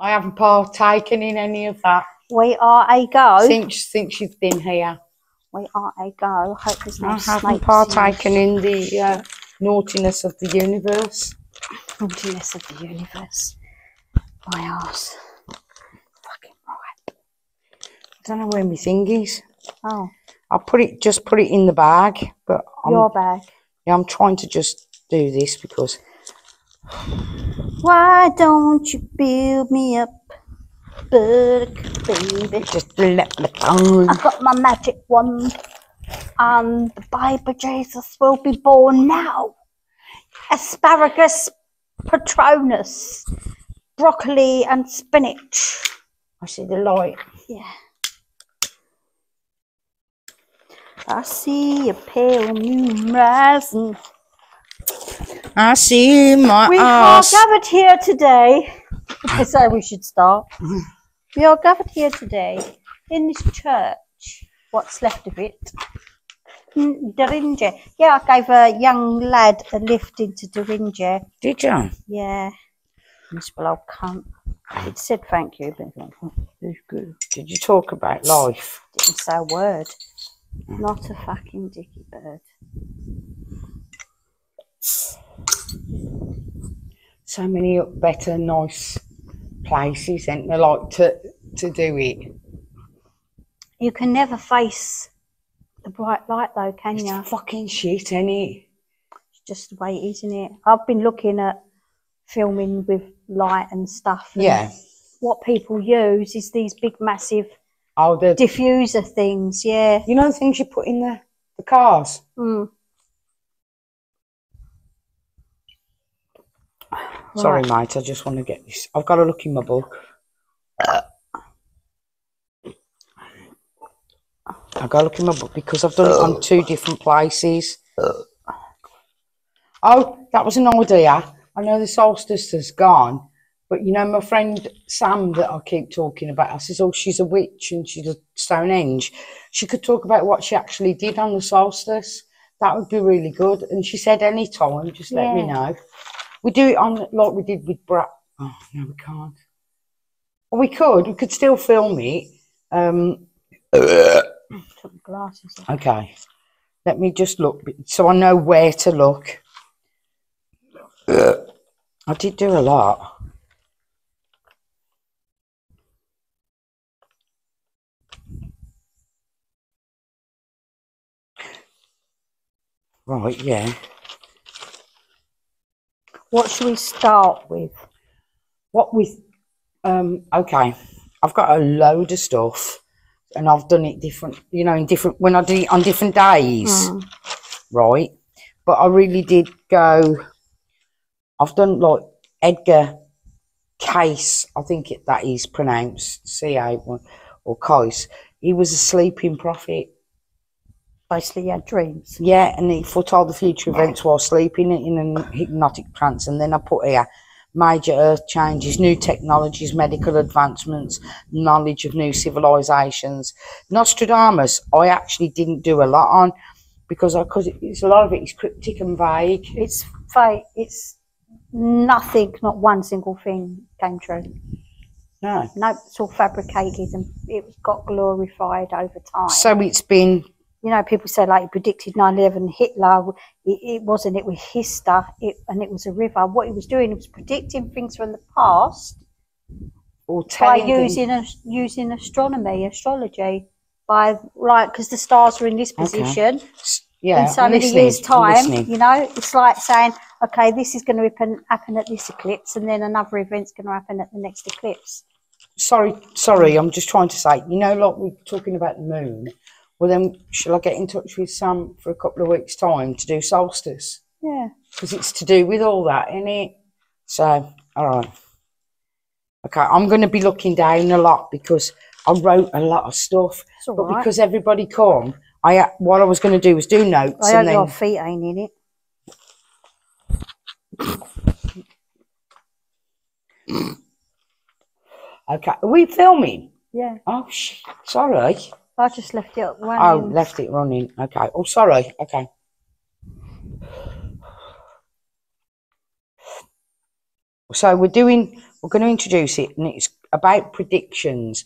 I haven't partaken in any of that We are a go. since since you've been here. We are a go. Hope there's no I haven't partaken in the uh, naughtiness of the universe. naughtiness of the universe. My ass. Fucking right. I don't know where my thing is. Oh, I put it just put it in the bag, but I'm, your bag. yeah, I'm trying to just do this because Why don't you build me up, baby? just let me go. I've got my magic wand, and the baby Jesus will be born now. Asparagus, patronus, broccoli, and spinach. I see the light. Yeah. I see a pale moon rising. I see my We are gathered here today. I say we should start. We are gathered here today in this church. What's left of it? Dorinja. Yeah, I gave a young lad a lift into Dorinja. Did you? Yeah. Miserable old cunt. It said thank you, but it It's good. Did you talk about life? didn't say a word. Not a fucking dicky bird. So many better, nice places, and they like to to do it. You can never face the bright light though, can you? It's fucking shit, ain't it? It's just the way it is, isn't it? I've been looking at filming with light and stuff. and Yeah. What people use is these big, massive Oh, the diffuser things. Yeah. you know the things you put in the the cars. Mm. Sorry, mate. I just want to get this. I've got to look in my book. I've got to look in my book because I've done it on two different places. Oh, that was an idea. I know the solstice has gone, but you know my friend Sam that I keep talking about. I says, "Oh, she's a witch and she's a Stonehenge." She could talk about what she actually did on the solstice. That would be really good. And she said, "Any time, just let me know." We do it on like we did with Brad. Oh no, we can't. Well, we could. We could still film it. Um, glasses off. okay. Let me just look so I know where to look. I did do a lot. Right, yeah. What should we start with? What with um okay. I've got a load of stuff and I've done it different, you know, in different when I do it on different days, Mm. right? But I really did go I've done like Edgar Case, I think it, that is pronounced C A or, or Case. He was a sleeping prophet. Basically, you had dreams. Yeah, and he foretold the future events while sleeping in a hypnotic trance. And then I put here major earth changes, new technologies, medical advancements, knowledge of new civilizations. Nostradamus, I actually didn't do a lot on because I because it's a lot of it is cryptic and vague. It's fake. It's nothing. Not one single thing came true. No, No, it's all fabricated and it got glorified over time. so it's been you know, people say like he predicted 9/11, Hitler. It, it wasn't. It was his stuff. It and it was a river. What he was doing, he was predicting things from the past all by using a, using astronomy, astrology, by like because the stars were in this Okay. position yeah, in so many years' time. You know, it's like saying, okay, this is going to happen, happen at this eclipse, and then another event's going to happen at the next eclipse. Sorry, sorry, I'm just trying to say, you know, like we're talking about the moon. Well, then, shall I get in touch with Sam for a couple of weeks' time to do solstice? Yeah. Because it's to do with all that, isn't it? So, all right. Okay, I'm going to be looking down a lot because I wrote a lot of stuff. But right. because everybody come, I what I was going to do was do notes I and your feet ain't in it. okay. Are we filming? Yeah. Oh shit! Sorry. I just left it Oh, left it running. Okay. Oh, sorry. Okay. So we're doing we're going to introduce it, and it's about predictions.